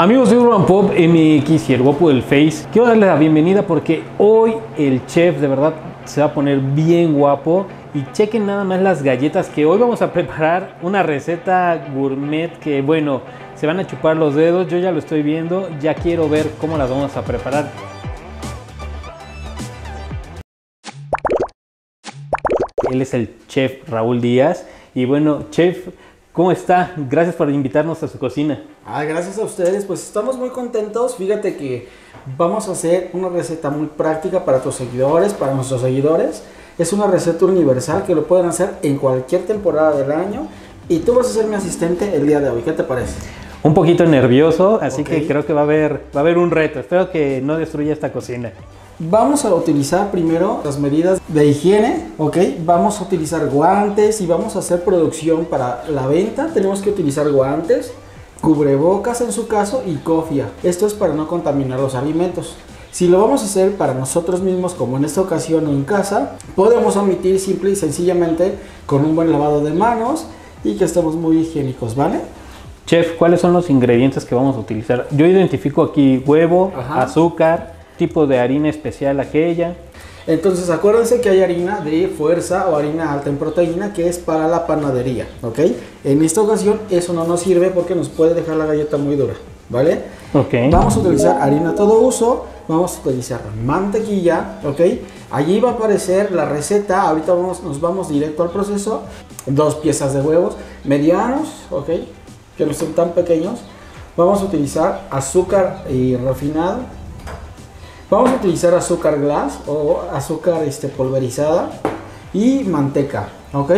Amigos de Urban Pop MX y el guapo del Face, quiero darle la bienvenida porque hoy el chef de verdad se va a poner bien guapo y chequen nada más las galletas que hoy vamos a preparar una receta gourmet que bueno, se van a chupar los dedos, yo ya lo estoy viendo, ya quiero ver cómo las vamos a preparar. Él es el chef Raúl Díaz y bueno, chef, ¿cómo está? Gracias por invitarnos a su cocina. Ah, gracias a ustedes, pues estamos muy contentos. Fíjate que vamos a hacer una receta muy práctica para tus seguidores, para nuestros seguidores. Es una receta universal que lo pueden hacer en cualquier temporada del año. Y tú vas a ser mi asistente el día de hoy. ¿Qué te parece? Un poquito nervioso, así que creo que va a haber va a haber un reto. Espero que no destruya esta cocina. Vamos a utilizar primero las medidas de higiene, ¿ok? Vamos a utilizar guantes y vamos a hacer producción para la venta. Tenemos que utilizar guantes, cubrebocas en su caso y cofia. Esto es para no contaminar los alimentos. Si lo vamos a hacer para nosotros mismos, como en esta ocasión en casa, podemos omitir simple y sencillamente con un buen lavado de manos y que estemos muy higiénicos, ¿vale? Chef, ¿cuáles son los ingredientes que vamos a utilizar? Yo identifico aquí huevo, azúcar, tipo de harina especial aquella. Entonces acuérdense que hay harina de fuerza o harina alta en proteína que es para la panadería, ¿ok? En esta ocasión eso no nos sirve porque nos puede dejar la galleta muy dura, ¿vale? Ok. Vamos a utilizar harina todo uso, vamos a utilizar mantequilla, ¿ok? Allí va a aparecer la receta, ahorita vamos, nos vamos directo al proceso. Dos piezas de huevos medianos, ¿ok? Que no son tan pequeños. Vamos a utilizar azúcar y refinado, Vamos a utilizar azúcar glass o azúcar este, pulverizada y manteca, ¿ok?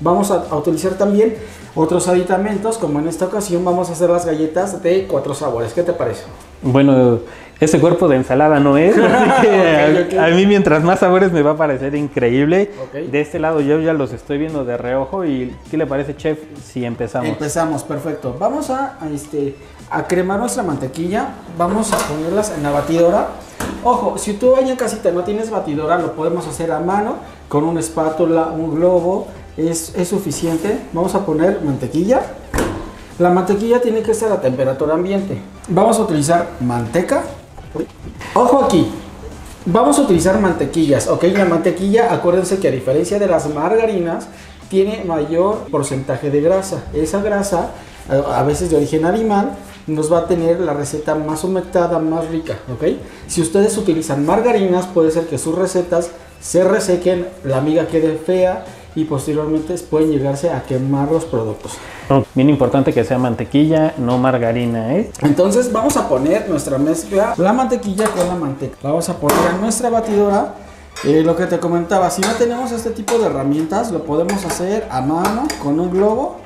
Vamos a, a, utilizar también otros aditamentos, como en esta ocasión vamos a hacer las galletas de cuatro sabores. ¿Qué te parece? Bueno, ese cuerpo de ensalada no es, así que okay, okay. A, a, mí mientras más sabores me va a parecer increíble. Okay. De este lado yo ya los estoy viendo de reojo y ¿qué le parece chef si empezamos? Empezamos, perfecto. Vamos a, a, este, a cremar nuestra mantequilla, vamos a ponerlas en la batidora. Ojo, si tú allá en casita no tienes batidora, lo podemos hacer a mano con una espátula, un globo, es, es suficiente. Vamos a poner mantequilla. La mantequilla tiene que estar a temperatura ambiente. Vamos a utilizar manteca. Ojo aquí, vamos a utilizar mantequillas, ok. La mantequilla, acuérdense que a diferencia de las margarinas, tiene mayor porcentaje de grasa. Esa grasa, a veces de origen animal, nos va a tener la receta más humectada, más rica, ¿ok? Si ustedes utilizan margarinas, puede ser que sus recetas se resequen, la miga quede fea y posteriormente pueden llegarse a quemar los productos. Bien importante que sea mantequilla, no margarina, ¿eh? Entonces vamos a poner nuestra mezcla, la mantequilla con la manteca. La vamos a poner en nuestra batidora. Eh, lo que te comentaba, si no tenemos este tipo de herramientas, lo podemos hacer a mano, con un globo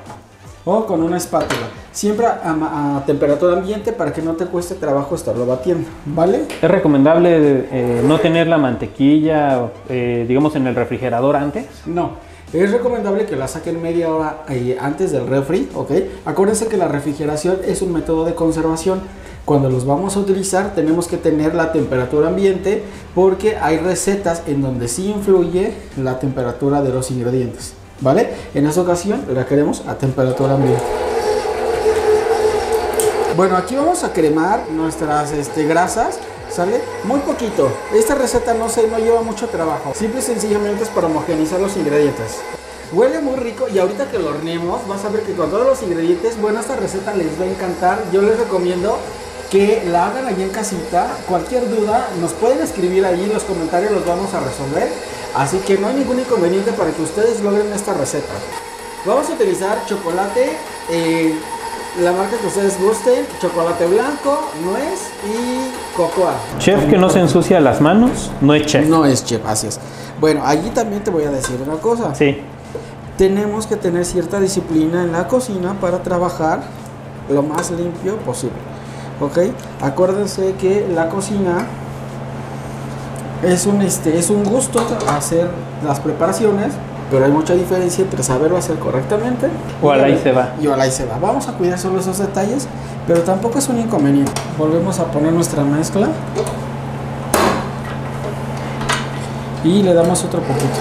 o con una espátula. Siempre a, a, temperatura ambiente para que no te cueste trabajo estarlo batiendo, ¿vale? ¿Es recomendable eh, no tener la mantequilla, eh, digamos, en el refrigerador antes? No, es recomendable que la saquen media hora eh, antes del refri, ¿ok? Acuérdense que la refrigeración es un método de conservación. Cuando los vamos a utilizar tenemos que tener la temperatura ambiente porque hay recetas en donde sí influye la temperatura de los ingredientes. ¿Vale? En esta ocasión la queremos a temperatura ambiente. Bueno, aquí vamos a cremar nuestras este, grasas, ¿sale? Muy poquito. Esta receta no, se, no lleva mucho trabajo. Simple y sencillamente es para homogenizar los ingredientes. Huele muy rico y ahorita que lo horneemos vas a ver que con todos los ingredientes, bueno, esta receta les va a encantar. Yo les recomiendo que la hagan allí en casita. Cualquier duda nos pueden escribir allí en los comentarios, los vamos a resolver. Así que no hay ningún inconveniente para que ustedes logren esta receta. Vamos a utilizar chocolate, eh, la marca que ustedes gusten, chocolate blanco, nuez y cocoa. Chef que no se ensucia las manos, no es chef. No es chef, así es. Bueno, allí también te voy a decir una cosa. Sí. Tenemos que tener cierta disciplina en la cocina para trabajar lo más limpio posible. ¿Ok? Acuérdense que la cocina es un, este, es un gusto hacer las preparaciones, pero hay mucha diferencia entre saberlo hacer correctamente o al ahí se va. Y al ahí se va. Vamos a cuidar solo esos detalles, pero tampoco es un inconveniente. Volvemos a poner nuestra mezcla y le damos otro poquito.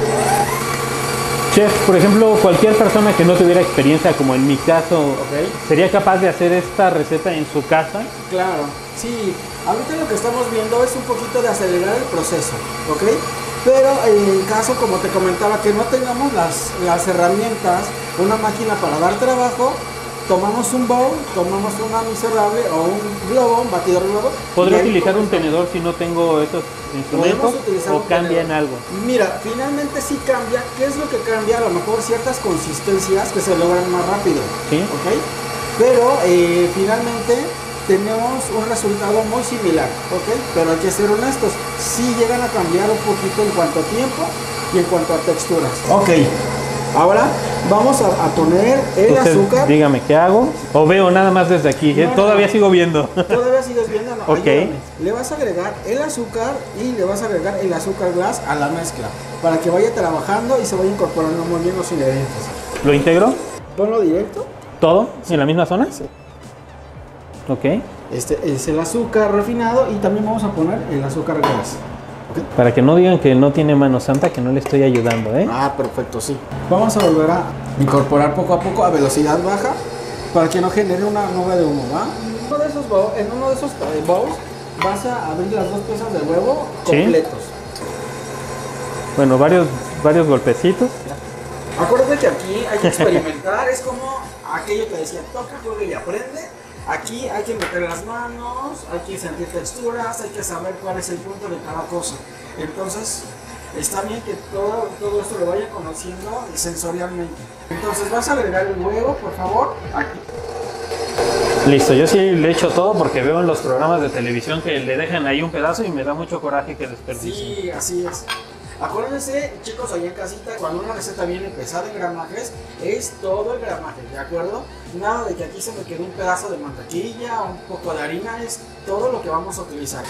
Chef, por ejemplo, cualquier persona que no tuviera experiencia, como en mi caso. ¿sería capaz de hacer esta receta en su casa? Claro, sí. Ahorita lo que estamos viendo es un poquito de acelerar el proceso, ¿ok? Pero en caso, como te comentaba, que no tengamos las, las herramientas, una máquina para dar trabajo, tomamos un bowl, tomamos una miserable o un globo, un batidor globo. ¿Podría utilizar un tenedor si no tengo estos instrumentos? ¿O un cambia en tenedor. algo? Mira, finalmente sí cambia. ¿Qué es lo que cambia? A lo mejor ciertas consistencias que se logran más rápido. Sí. ¿Ok? Pero eh, finalmente tenemos un resultado muy similar. ¿Ok? Pero hay que ser honestos. Sí llegan a cambiar un poquito en cuanto a tiempo y en cuanto a texturas. Ok. Ahora vamos a, a poner el Usted azúcar. dígame qué hago. O veo nada más desde aquí. ¿eh? No, Todavía no. sigo viendo. Todavía sigues viendo, no, Ok. ayúdame. Le vas a agregar el azúcar y le vas a agregar el azúcar glass a la mezcla para que vaya trabajando y se vaya incorporando muy bien los ingredientes. ¿Lo integro? Ponlo directo. ¿Todo? ¿En la misma zona? Sí. Ok. Este es el azúcar refinado y también vamos a poner el azúcar glass. ¿ok? Para que no digan que no tiene mano santa, que no le estoy ayudando, ¿eh? Ah, perfecto, sí. Vamos a volver a incorporar poco a poco a velocidad baja para que no genere una nube de humo, ¿va? En uno de esos bow- en uno de esos eh, bowls vas a abrir las dos piezas de huevo Sí. completos. Bueno, varios, varios golpecitos. Acuérdate que aquí hay que experimentar, es como aquello que decía, toca, juega y aprende. Aquí hay que meter las manos, hay que sentir texturas, hay que saber cuál es el punto de cada cosa. Entonces, está bien que todo, todo esto lo vaya conociendo sensorialmente. Entonces, vas a agregar el huevo, por favor, aquí. Listo, yo sí le echo todo porque veo en los programas de televisión que le dejan ahí un pedazo y me da mucho coraje que desperdicien. Sí, así es. Acuérdense, chicos, allá en casita, cuando una receta viene pesada en gramajes, es todo el gramaje, ¿de acuerdo? Nada de que aquí se me quede un pedazo de mantequilla, un poco de harina, es todo lo que vamos a utilizar.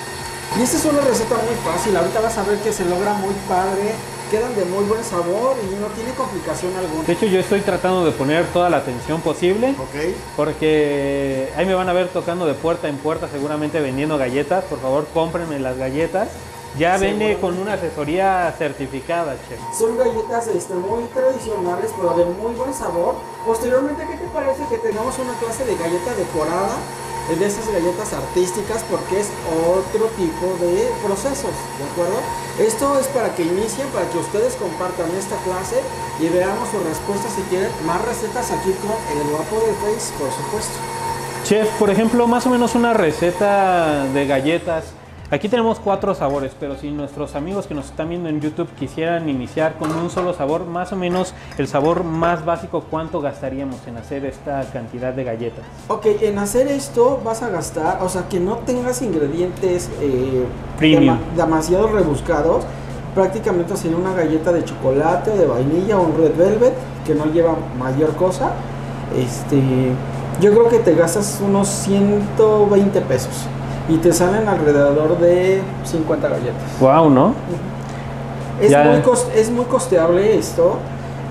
Y esta es una receta muy fácil, ahorita vas a ver que se logra muy padre, quedan de muy buen sabor y no tiene complicación alguna. De hecho, yo estoy tratando de poner toda la atención posible Ok. porque ahí me van a ver tocando de puerta en puerta, seguramente vendiendo galletas. Por favor, cómprenme las galletas. Ya viene Seguro. con una asesoría certificada, chef. Son galletas este, muy tradicionales, pero de muy buen sabor. Posteriormente, ¿qué te parece que tengamos una clase de galleta decorada? De esas galletas artísticas, porque es otro tipo de procesos, ¿de acuerdo? Esto es para que inicien, para que ustedes compartan esta clase y veamos sus respuestas si quieren más recetas aquí con el guapo de Face, por supuesto. Chef, por ejemplo, más o menos una receta de galletas. Aquí tenemos cuatro sabores, pero si nuestros amigos que nos están viendo en YouTube quisieran iniciar con un solo sabor, más o menos el sabor más básico, ¿cuánto gastaríamos en hacer esta cantidad de galletas? Ok, en hacer esto vas a gastar, o sea, que no tengas ingredientes eh, Premium. demasiado rebuscados. Prácticamente sería una galleta de chocolate o de vainilla o un red velvet que no lleva mayor cosa. Este, yo creo que te gastas unos 120 pesos y te salen alrededor de 50 galletas. Wow, ¿no? Es, muy, cos- es muy costeable esto,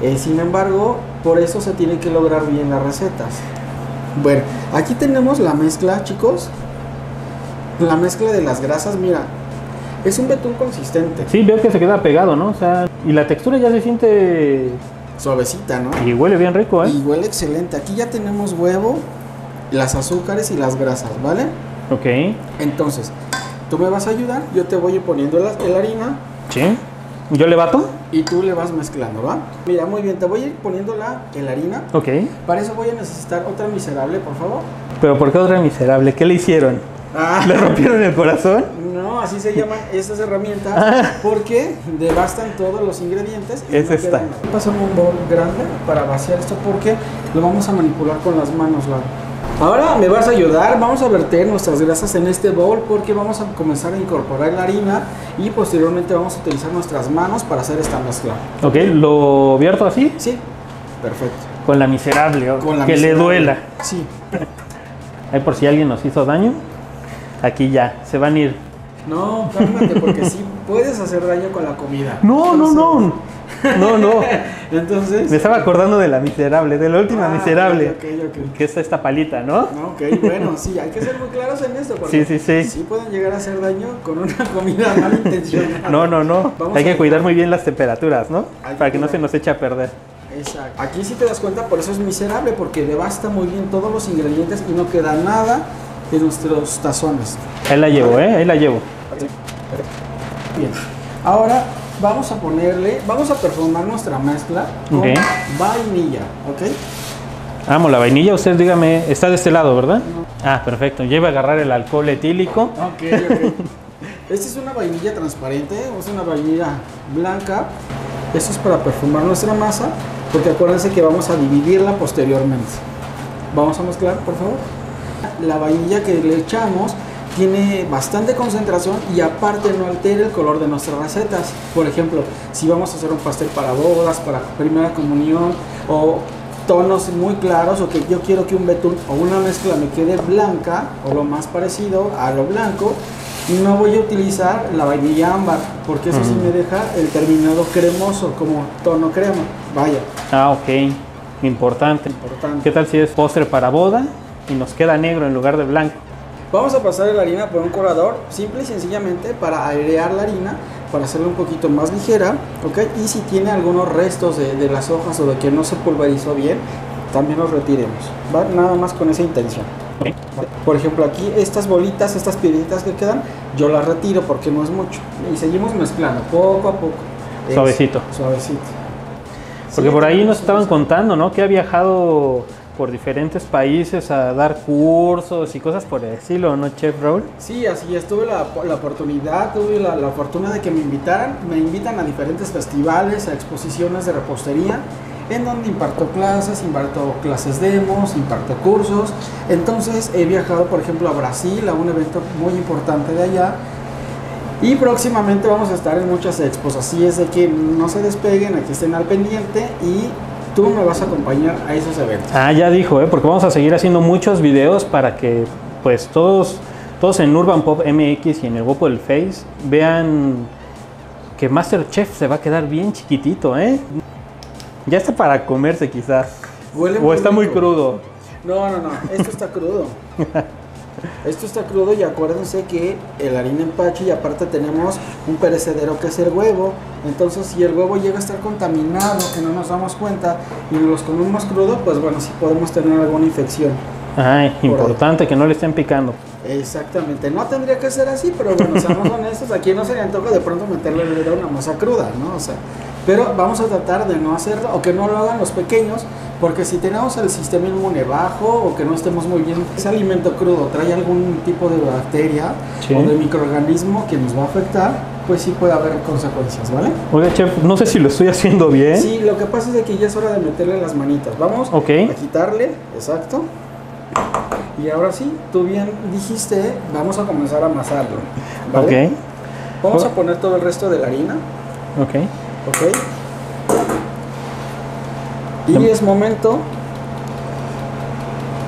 eh, sin embargo, por eso se tiene que lograr bien las recetas. Bueno, aquí tenemos la mezcla, chicos. La mezcla de las grasas, mira, es un betún consistente, Sí, veo que se queda pegado, ¿no? O sea, y la textura ya se siente suavecita, ¿no? y huele bien rico, ¿eh? Y huele excelente. Aquí ya tenemos huevo, las azúcares y las grasas, ¿vale? Ok, Entonces, tú me vas a ayudar, yo te voy poniendo la, la harina sí. ¿Yo le bato? y tú le vas mezclando, ¿va? Mira, muy bien, te voy a ir poniendo la, la harina. Ok. Para eso voy a necesitar otra miserable, por favor. Pero ¿por qué otra miserable? ¿Qué le hicieron? Ah, ¿Le rompieron el corazón? no, así se llaman estas herramientas porque devastan todos los ingredientes. y Es no esta. Pásame un bol grande para vaciar esto porque lo vamos a manipular con las manos, Lara. Ahora me vas a ayudar, vamos a verter nuestras grasas en este bowl porque vamos a comenzar a incorporar la harina y posteriormente vamos a utilizar nuestras manos para hacer esta mezcla. Ok, ¿lo vierto así? Sí, perfecto. Con la miserable, Con la que le duela. Sí, Ahí por si alguien nos hizo daño, aquí ya, se van a ir. no, cálmate porque sí puedes hacer daño con la comida. No, no, no. No, no. Entonces. Me estaba acordando de la miserable, de la última Ah, miserable. ok, ok, ok. Que es esta palita, ¿no? No, ok, bueno, sí, hay que ser muy claros en esto. Porque Sí, sí, sí. Sí pueden llegar a hacer daño con una comida malintencionada. No, no, no. Vamos Hay que cuidar muy bien las temperaturas, ¿no? Hay Para que no se nos eche a perder. Exacto. Aquí si te das cuenta, por eso es miserable, porque devasta muy bien todos los ingredientes y no queda nada de nuestros tazones. Ahí la llevo, ¿eh? Ahí la llevo. Bien. Ahora vamos a ponerle, vamos a perfumar nuestra mezcla con Ok. vainilla, ¿ok? Amo la vainilla, usted dígame, está de este lado, ¿verdad? Ah, perfecto. Lleva a agarrar el alcohol etílico. Ok, ok. Esta es una vainilla transparente, es una vainilla blanca. Esto es para perfumar nuestra masa, porque acuérdense que vamos a dividirla posteriormente. Vamos a mezclar, por favor. La vainilla que le echamos tiene bastante concentración y aparte no altera el color de nuestras recetas. Por ejemplo, si vamos a hacer un pastel para bodas, para primera comunión o tonos muy claros o que yo quiero que un betún o una mezcla me quede blanca o lo más parecido a lo blanco, no voy a utilizar la vainilla ámbar porque eso sí me deja el terminado cremoso como tono crema. Vaya, Ah, ok. Importante. importante. ¿Qué tal si es postre para boda y nos queda negro en lugar de blanco? Vamos a pasar la harina por un colador, simple y sencillamente para airear la harina, para hacerla un poquito más ligera, ¿ok? Y si tiene algunos restos de, de las hojas o de que no se pulverizó bien, también los retiremos, ¿va? Nada más con esa intención. Por ejemplo, aquí estas bolitas, estas piedritas que quedan, yo las retiro porque no es mucho. Y seguimos mezclando poco a poco. Suavecito. Suavecito. Porque Sí, por ahí nos estaban contando, ¿no? Que ha viajado por diferentes países a dar cursos y cosas por el estilo, ¿no, Chef Raúl? Sí, así es, tuve la, la oportunidad, tuve la, la fortuna de que me invitaran, me invitan a diferentes festivales, a exposiciones de repostería, en donde imparto clases, imparto clases demos, imparto cursos. Entonces he viajado, por ejemplo, a Brasil, a un evento muy importante de allá, y próximamente vamos a estar en muchas expos, así es de que no se despeguen, aquí estén al pendiente y tú me vas a acompañar a esos eventos. Ah, ya dijo, ¿eh? Porque vamos a seguir haciendo muchos videos para que, pues, todos, todos en Urban Pop MX y en el Guapo del Face vean que Masterchef se va a quedar bien chiquitito, ¿eh? Ya está para comerse quizás. Huele O está muy crudo. No, no, no, esto está crudo. Esto está crudo y acuérdense que el harina empache y aparte tenemos un perecedero que es el huevo. Entonces si el huevo llega a estar contaminado, que no nos damos cuenta y nos los comemos crudo, pues bueno, sí podemos tener alguna infección. Ay, ahí. importante que no le estén picando. Exactamente, no tendría que ser así, pero bueno, seamos honestos, aquí no se le antoja de pronto meterle el dedo a una masa cruda, ¿no? O sea, pero vamos a tratar de no hacerlo o que no lo hagan los pequeños, porque si tenemos el sistema inmune bajo o que no estemos muy bien, ese alimento crudo trae algún tipo de bacteria Sí. o de microorganismo que nos va a afectar, pues sí puede haber consecuencias, ¿vale? Oiga, Chef, no sé si lo estoy haciendo bien. Sí, lo que pasa es de que ya es hora de meterle las manitas. Vamos Ok. a quitarle, exacto. Y ahora sí, tú bien dijiste, vamos a comenzar a amasarlo. ¿vale? Ok, Vamos a poner todo el resto de la harina, ok. ¿ok? Y es momento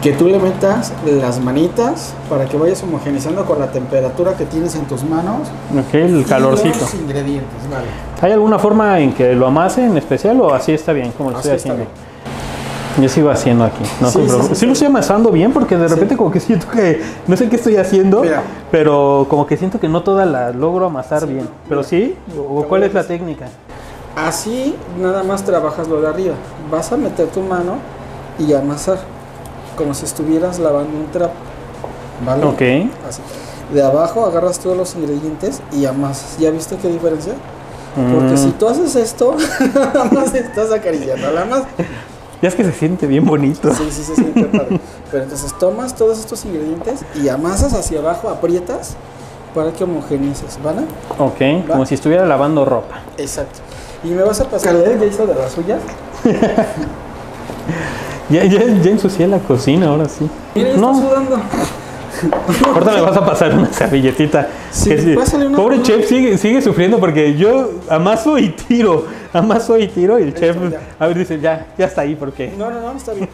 que tú le metas las manitas para que vayas homogenizando con la temperatura que tienes en tus manos. Ok, el y calorcito. los ingredientes, vale. ¿Hay alguna forma en que lo amase en especial o así está bien como lo Así estoy haciendo? Yo sigo haciendo aquí. No Sí, se sí, sí, Sí lo estoy amasando bien porque de repente como que siento que no sé qué estoy haciendo, Mira. pero como que siento que no toda la logro amasar bien. Pero mira. sí, o cuál es la técnica? Así nada más trabajas lo de arriba. Vas a meter tu mano y amasar. Como si estuvieras lavando un trapo. ¿Vale? Ok. Así. De abajo agarras todos los ingredientes y amasas. ¿Ya viste qué diferencia? Porque Mm, si tú haces esto, nada más estás acariciando la masa. Ya es que se siente bien bonito. Sí, sí, sí, qué padre. Pero entonces tomas todos estos ingredientes y amasas hacia abajo, aprietas para que homogenices, ¿vale? Ok, Va. como si estuviera lavando ropa. Exacto. Y me vas a pasar. ¿Ya hizo de las suyas? Ya, ya, ya ensucié la cocina, ahora sí. Mira, ya no, está sudando. ahorita me vas a pasar una servilletita. Sí, Que una- Pobre chef sigue, sigue sufriendo porque yo amaso y tiro, amaso y tiro y el chef a ver dice ya, ya está ahí porque No, no, no, está bien.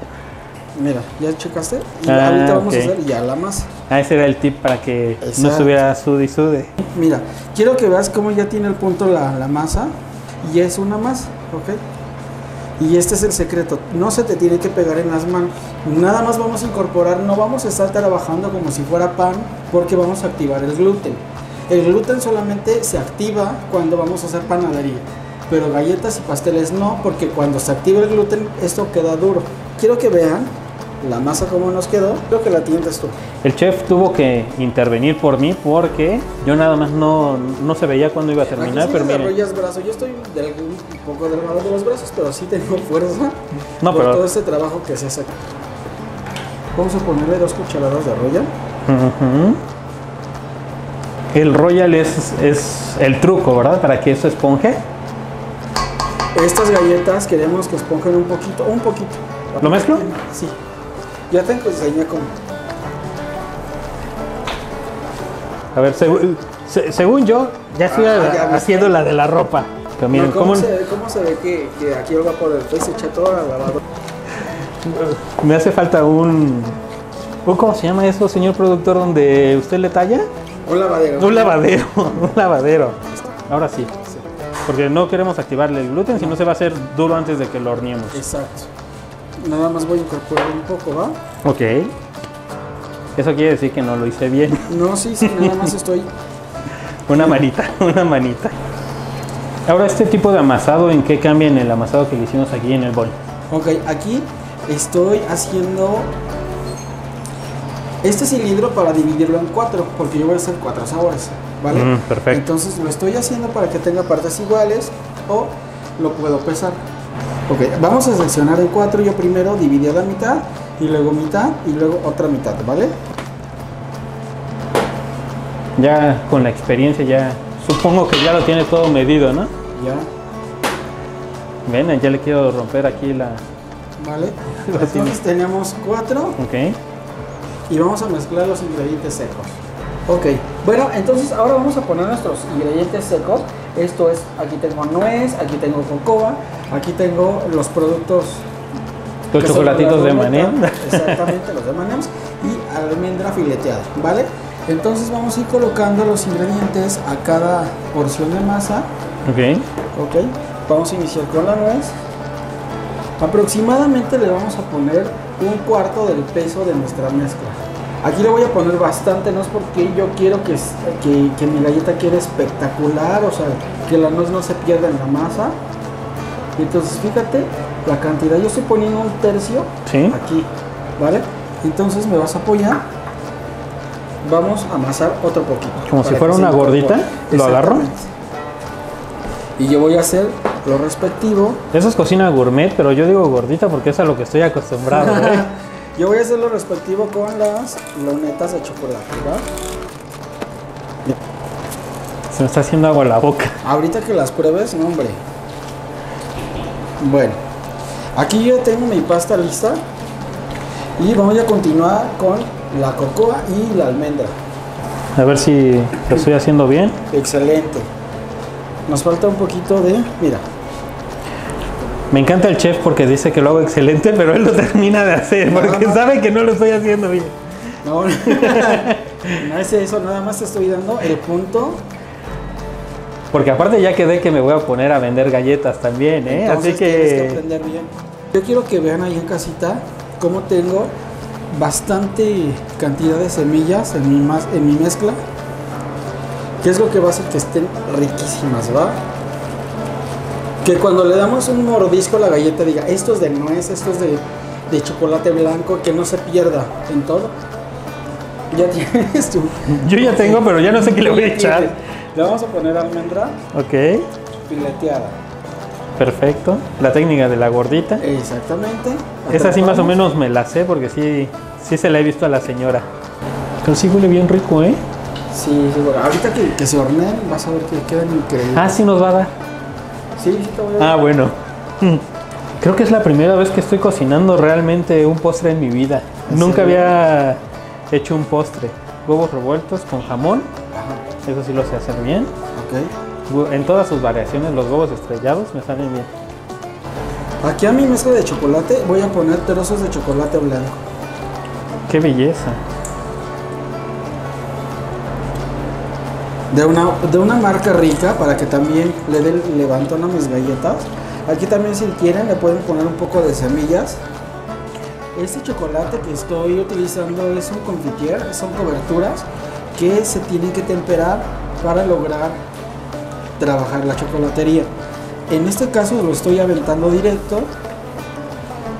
Mira, ya checaste. Y Ah, ahorita vamos a hacer ya la masa. ah, ese era el tip para que no estuviera sude y sude. Mira, quiero que veas cómo ya tiene el punto la, la masa. Y es una masa, ¿ok? Y este es el secreto. No se te tiene que pegar en las manos. Nada más vamos a incorporar, no vamos a estar trabajando como si fuera pan, porque vamos a activar el gluten. El gluten solamente se activa cuando vamos a hacer panadería. pero galletas y pasteles no, porque cuando se activa el gluten, esto queda duro. Quiero que vean la masa como nos quedó, creo que la tientas tú. El chef tuvo que intervenir por mí porque yo nada más no, no se veía cuándo iba a terminar, Aquí sí pero desarrollas brazo. Yo estoy del- un poco delgado de los brazos, pero sí tengo fuerza No, por pero- todo este trabajo que se hace aquí. Vamos a ponerle dos cucharadas de royal. El royal es, es el truco, ¿verdad? Para que eso esponje. Estas galletas queremos que esponjen un poquito, un poquito. ¿Lo mezclo? Sí. Ya te enseñé cómo. A ver, segu- se- según yo, ya estoy Ah, ya haciendo la de la ropa. Pero miren, No, ¿cómo, ¿cómo, se, ve- ¿Cómo se ve que, que aquí el vapor del face se echa toda la lavadora? me hace falta un, un- ¿Cómo se llama eso, señor productor, donde usted le talla? Un lavadero. Un lavadero, un lavadero. Ahora sí. Porque no queremos activarle el gluten, si no se va a hacer duro antes de que lo horneemos. Exacto. Nada más voy a incorporar un poco, ¿va? Ok. Eso quiere decir que no lo hice bien. No, sí, sí, nada más estoy. Una manita, una manita. Ahora, este tipo de amasado, ¿en qué cambia en el amasado que le hicimos aquí en el bol? Ok, aquí estoy haciendo este cilindro para dividirlo en cuatro, porque yo voy a hacer cuatro sabores, ¿vale? Mm, perfecto. Entonces lo estoy haciendo para que tenga partes iguales o lo puedo pesar. Ok, vamos a seccionar en cuatro. Yo primero dividí a la mitad y luego mitad y luego otra mitad, ¿vale? Ya con la experiencia, ya supongo que ya lo tiene todo medido, ¿no? Ya, Ven, ya le quiero romper aquí la... ¿vale? Entonces tenemos cuatro Ok. y vamos a mezclar los ingredientes secos. Ok, bueno, entonces ahora vamos a poner nuestros ingredientes secos. Esto es, aquí tengo nuez, aquí tengo cocoa, aquí tengo los productos... Los chocolatitos la de mané. Exactamente, los de M&M's y almendra fileteada, ¿vale? Entonces vamos a ir colocando los ingredientes a cada porción de masa. Ok. Ok, vamos a iniciar con la nuez. Aproximadamente le vamos a poner un cuarto del peso de nuestra mezcla. Aquí le voy a poner bastante nuez porque yo quiero que, que, que mi galleta quede espectacular, o sea, que la nuez no se pierda en la masa. Entonces fíjate la cantidad, yo estoy poniendo un tercio Sí. aquí, ¿vale? Entonces me vas a apoyar. Vamos a amasar otro poquito. Como si fuera una gordita, ¿lo agarro? Y yo voy a hacer lo respectivo. Eso es cocina gourmet, pero yo digo gordita porque es a lo que estoy acostumbrado. ¿eh? yo voy a hacer lo respectivo con las lunetas de chocolate, ¿va? Se me está haciendo agua la boca. Ahorita que las pruebes, no hombre. Bueno, aquí yo tengo mi pasta lista. Y vamos a continuar con la cocoa y la almendra. A ver si lo estoy haciendo bien. Excelente. Nos falta un poquito de. Mira, Me encanta el chef porque dice que lo hago excelente, pero él lo termina de hacer porque no. sabe que no lo estoy haciendo bien. no, no es eso, nada más te estoy dando el punto. Porque aparte ya quedé que me voy a poner a vender galletas también, ¿eh? Entonces Así tienes que que aprender bien. Yo quiero que vean ahí en casita cómo tengo bastante cantidad de semillas en mi, mas- en mi mezcla. Que es lo que va a hacer que estén riquísimas, ¿va? Que cuando le damos un mordisco a la galleta diga, esto es de nuez, esto es de, de chocolate blanco, que no se pierda en todo. Ya tienes tu... yo ya tengo, pero ya no sé qué le voy a echar. Le vamos a poner almendra Ok, fileteada. perfecto. La técnica de la gordita. Exactamente. Esa sí más o menos me la sé porque sí, sí se la he visto a la señora. Pero sí huele bien rico, ¿eh? Sí, sí, bueno, ahorita que, que se horneen vas a ver que quedan increíbles. Ah, sí nos va a dar. sí, sí te voy a Ah, bueno. Mm. Creo que es la primera vez que estoy cocinando realmente un postre en mi vida. ¿En Nunca serio? había hecho un postre. Huevos revueltos con jamón, eso sí lo sé hacer bien. ok. En todas sus variaciones, los huevos estrellados me salen bien. Aquí a mi mezcla de chocolate voy a poner trozos de chocolate blanco. ¡Qué belleza! De una, de una marca rica para que también le dé el levantón a mis galletas. Aquí también si quieren le pueden poner un poco de semillas. Este chocolate que estoy utilizando es un confitier, son coberturas que se tienen que temperar para lograr trabajar la chocolatería. En este caso lo estoy aventando directo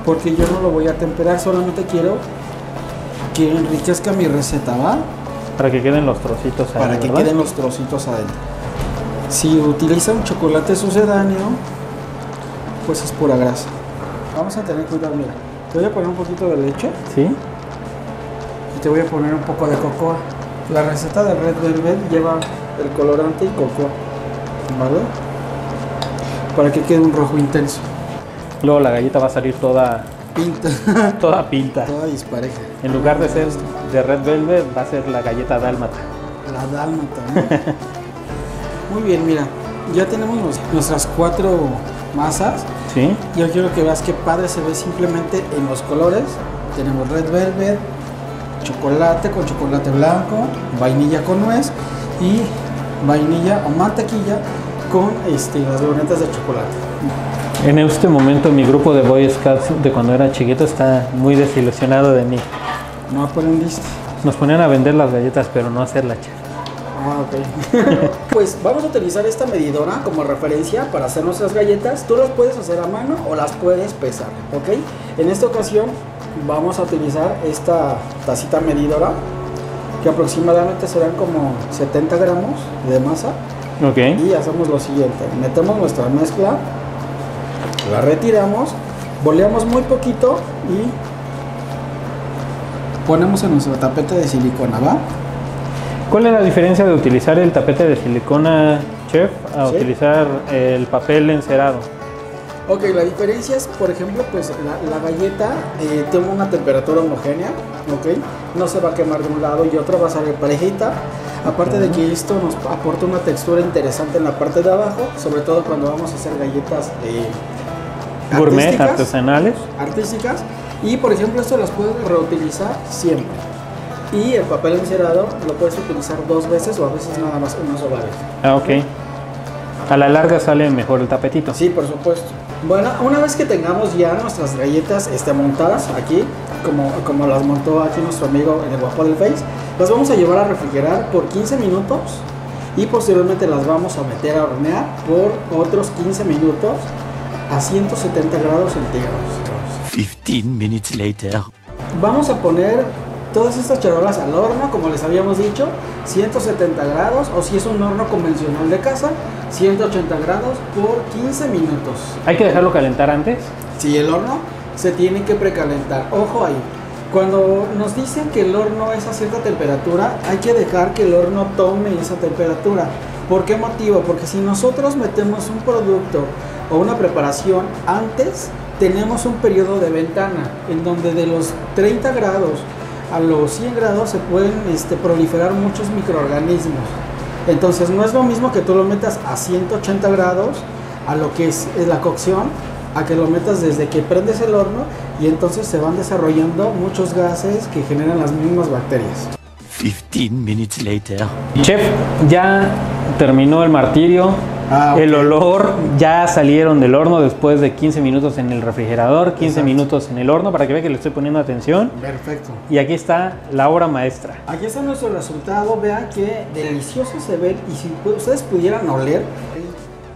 porque yo no lo voy a temperar, solamente quiero que enriquezca mi receta, ¿va? Para que queden los trocitos ahí, Para que ¿verdad? queden los trocitos adentro. Si utilizan chocolate sucedáneo, pues es pura grasa. Vamos a tener cuidado, mira. Te voy a poner un poquito de leche Sí. y te voy a poner un poco de cocoa. La receta de Red Velvet lleva el colorante y cocoa, ¿vale? Para que quede un rojo intenso. Luego la galleta va a salir toda, Pinta, toda pinta. toda dispareja. En lugar de ser de Red Velvet, va a ser la galleta dálmata. La dálmata, ¿no? Muy bien, mira. Ya tenemos nuestras cuatro masas. Sí. Yo quiero que veas qué padre se ve simplemente en los colores. Tenemos red velvet, chocolate con chocolate blanco, vainilla con nuez y vainilla o mantequilla con este, las donetas de chocolate. En este momento mi grupo de Boy Scouts de cuando era chiquito está muy desilusionado de mí. No aprendiste. Nos ponían a vender las galletas, pero no a hacerla, chef. Ah, ok. pues vamos a utilizar esta medidora como referencia para hacer nuestras galletas. Tú las puedes hacer a mano o las puedes pesar, ¿ok? En esta ocasión vamos a utilizar esta tacita medidora que aproximadamente serán como 70 gramos de masa. Ok. Y hacemos lo siguiente, metemos nuestra mezcla, la retiramos, boleamos muy poquito y ponemos en nuestro tapete de silicona, ¿va? ¿Cuál es la diferencia de utilizar el tapete de silicona, chef, a Sí. utilizar el papel encerado? Ok, la diferencia es, por ejemplo, pues la, la galleta eh, tiene una temperatura homogénea, ok, no se va a quemar de un lado y otro va a salir parejita. Aparte de que esto nos aporta una textura interesante en la parte de abajo, sobre todo cuando vamos a hacer galletas eh, Gourmet, artísticas, artesanales. artísticas. Y por ejemplo, esto las puedes reutilizar siempre. Y el papel encerado lo puedes utilizar dos veces o a veces nada más una sola vez. Ah, ok. A la larga sale mejor el tapetito. Sí, por supuesto. Bueno, una vez que tengamos ya nuestras galletas este, montadas aquí, como, como las montó aquí nuestro amigo en el guapo del Face, las vamos a llevar a refrigerar por 15 minutos y posteriormente las vamos a meter a hornear por otros 15 minutos a 170 grados centígrados. 15 minutes later. Vamos a poner todas estas charolas al horno, como les habíamos dicho, 170 grados o si es un horno convencional de casa, 180 grados por 15 minutos. Hay que dejarlo calentar antes. Si el horno se tiene que precalentar, ojo ahí. Cuando nos dicen que el horno es a cierta temperatura, hay que dejar que el horno tome esa temperatura. ¿Por qué motivo? Porque si nosotros metemos un producto o una preparación antes, tenemos un periodo de ventana en donde de los 30 grados a los 100 grados se pueden este, proliferar muchos microorganismos. Entonces no es lo mismo que tú lo metas a 180 grados a lo que es, es la cocción, a que lo metas desde que prendes el horno y entonces se van desarrollando muchos gases que generan las mismas bacterias. 15 minutes later. Chef, ya terminó el martirio. Ah. El olor ya salieron del horno después de 15 minutos en el refrigerador, 15 Exacto. minutos en el horno para que vea que le estoy poniendo atención. Perfecto. Y aquí está la obra maestra. Aquí está nuestro resultado, vean qué delicioso se ve y si ustedes pudieran oler,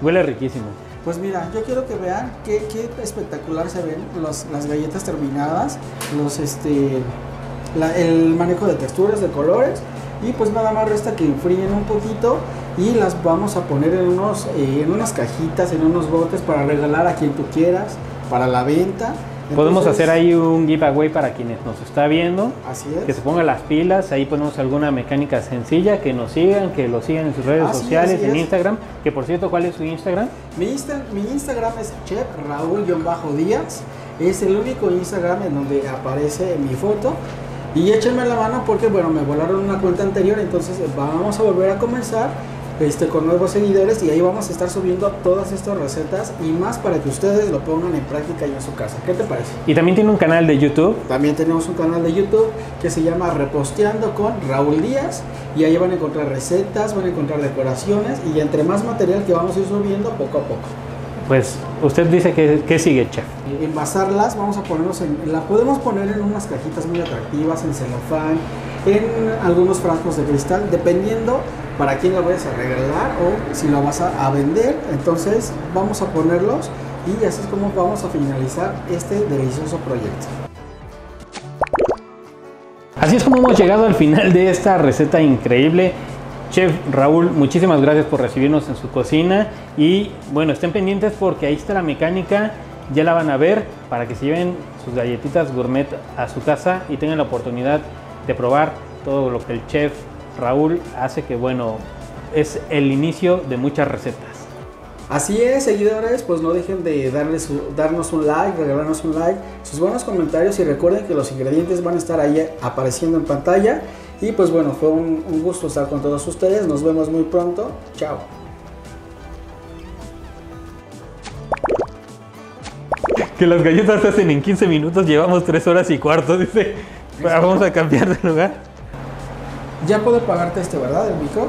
Huele riquísimo. pues mira, yo quiero que vean qué, qué espectacular se ven los- las galletas terminadas, los este, la- el manejo de texturas, de colores y pues nada más resta que enfríen un poquito y las vamos a poner en, unos, eh, en unas cajitas, en unos botes para regalar a quien tú quieras, para la venta. Podemos hacer ahí un giveaway para quienes nos está viendo. Así Que es. se pongan las pilas, ahí ponemos alguna mecánica sencilla, que nos sigan, que lo sigan en sus redes Así sociales, en es. Instagram. Que por cierto, ¿cuál es su Instagram? Mi, Insta- mi Instagram es chef Raúl-Díaz. Es el único Instagram en donde aparece mi foto. Y échenme la mano porque, bueno, me volaron una cuenta anterior. Entonces vamos a volver a comenzar este, con nuevos seguidores. Y ahí vamos a estar subiendo todas estas recetas y más para que ustedes lo pongan en práctica y en su casa. ¿Qué te parece? Y también tiene un canal de YouTube. También tenemos un canal de YouTube que se llama Reposteando con Raúl Díaz y ahí van a encontrar recetas, van a encontrar decoraciones y entre más material que vamos a ir subiendo poco a poco. Pues usted dice que, que sigue, chef. envasarlas, vamos a ponerlos en, la podemos poner en unas cajitas muy atractivas, en celofán, en algunos frascos de cristal, dependiendo para quién lo vayas a regalar o si lo vas a vender. Entonces vamos a ponerlos y así es como vamos a finalizar este delicioso proyecto. Así es como hemos llegado al final de esta receta increíble. Chef Raúl, muchísimas gracias por recibirnos en su cocina y bueno, estén pendientes porque ahí está la mecánica, ya la van a ver para que se lleven sus galletitas gourmet a su casa y tengan la oportunidad de probar todo lo que el chef Raúl hace que bueno, es el inicio de muchas recetas. Así es, seguidores, pues no dejen de darle su- darnos un like, regalarnos un like, sus buenos comentarios y recuerden que los ingredientes van a estar ahí apareciendo en pantalla. Y pues bueno, fue un, un gusto estar con todos ustedes. Nos vemos muy pronto. Chao. Que las galletas se hacen en 15 minutos, llevamos 3 horas y cuarto, dice. Vamos a cambiar de lugar. Ya puedo pagarte este, ¿verdad? El micro.